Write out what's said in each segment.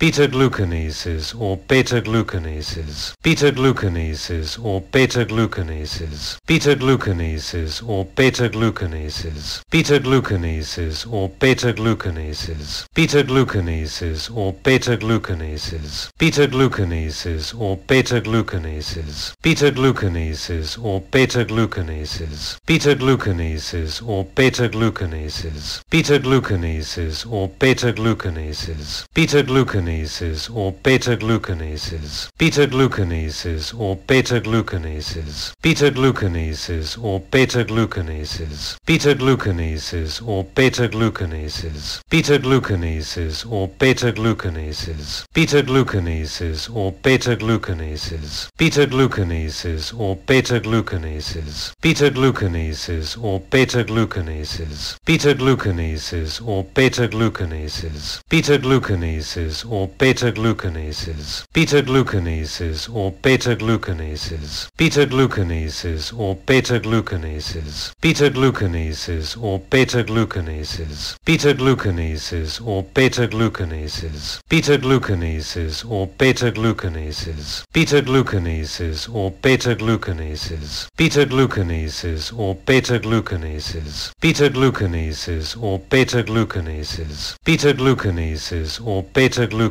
beta-glucanases or beta-glucanases, beta-glucanases or beta-glucanases, beta-glucanases or beta-glucanases, beta-glucanases or beta-glucanases, beta-glucanases or beta-glucanases, beta-glucanases or beta-glucanases, beta-glucanases or beta-glucanases, beta-glucanases or beta-glucanases, beta-glucanases or beta-glucanases, beta-glucanases or beta-glucanases, beta-glucanases or beta-glucanases, beta-glucanases or beta-glucanases, beta-glucanases or beta-glucanases, beta-glucanases or beta-glucanases, beta-glucanases or beta-glucanases, beta-glucanases or beta-glucanases, beta-glucanases or beta-glucanases, beta-glucanases or beta-glucanases, beta-glucanases or beta-glucanases, beta-glucanases or beta-glucanases, beta-glucanases or beta-glucanases, beta-glucanases or beta-glucanases, beta-glucanases or beta-glucanases, beta-glucanases or beta-glucanases, beta-glucanases or beta-glucanases, beta-glucanases or beta-glucanases, beta-glucanases or beta-glucanases, beta-glucanases or beta-glucanases,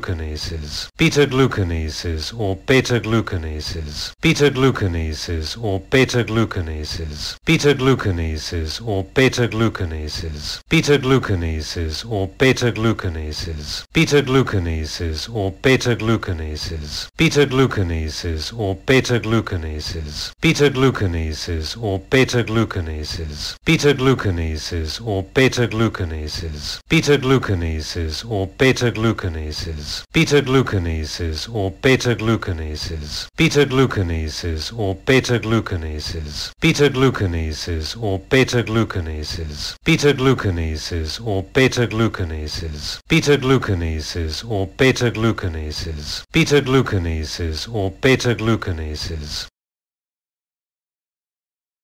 beta-glucanases or beta-glucanases, beta-glucanases or beta-glucanases, beta-glucanases or beta-glucanases, beta-glucanases or beta-glucanases, beta-glucanases or beta-glucanases, beta-glucanases or beta-glucanases, beta-glucanases or beta-glucanases, beta-glucanases or beta-glucanases, beta-glucanases or beta-glucanases, beta glucanases or beta glucanases, beta glucanases or beta glucanases, beta glucanases or beta glucanases, beta glucanases or beta glucanases, beta glucanases or beta glucanases, beta glucanases or beta glucanases,